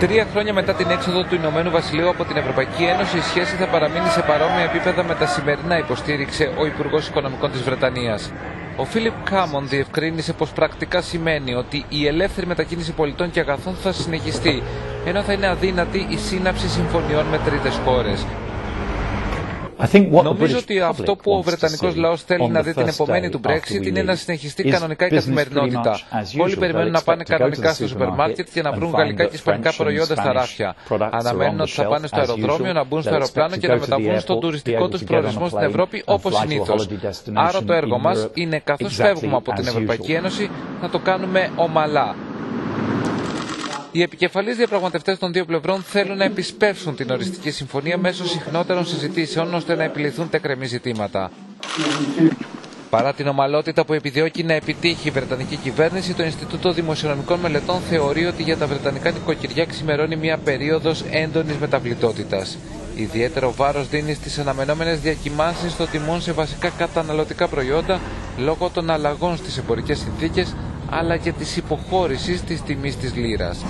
Τρία χρόνια μετά την έξοδο του Ηνωμένου Βασιλείου από την Ευρωπαϊκή Ένωση, η σχέση θα παραμείνει σε παρόμοια επίπεδα με τα σημερινά, υποστήριξε ο Υπουργός Οικονομικών της Βρετανίας. Ο Φίλιπ Κάμον διευκρίνησε πως πρακτικά σημαίνει ότι η ελεύθερη μετακίνηση πολιτών και αγαθών θα συνεχιστεί, ενώ θα είναι αδύνατη η σύναψη συμφωνιών με τρίτες χώρες. Νομίζω ότι αυτό που ο Βρετανικός λαός θέλει να δει την επομένη του Brexit είναι να συνεχιστεί κανονικά η καθημερινότητα. Όλοι περιμένουν να πάνε κανονικά στο σούπερ μάρκετ και να βρουν γαλλικά και ισπανικά προϊόντα στα ράφια. Αναμένουν ότι θα πάνε στο αεροδρόμιο, να μπουν στο αεροπλάνο και να μεταβούν στον τουριστικό τους προορισμό στην Ευρώπη όπως συνήθως. Άρα το έργο μας είναι καθώς φεύγουμε από την Ευρωπαϊκή Ένωση να το κάνουμε ομαλά. Οι επικεφαλείς διαπραγματευτές των δύο πλευρών θέλουν να επισπεύσουν την οριστική συμφωνία μέσω συχνότερων συζητήσεων ώστε να επιληθούν τα κρεμή ζητήματα. Παρά την ομαλότητα που επιδιώκει να επιτύχει η Βρετανική κυβέρνηση, το Ινστιτούτο Δημοσιονομικών Μελετών θεωρεί ότι για τα Βρετανικά νοικοκυριά ξημερώνει μια περίοδος έντονης μεταβλητότητας. Ιδιαίτερο βάρος δίνει στις αναμενόμενες διακυμάνσει των τιμών σε βασικά καταναλωτικά προϊόντα λόγω των αλλαγών στις εμπορικές συνθήκες αλλά και της υποχώρησης της τιμής της λίρας.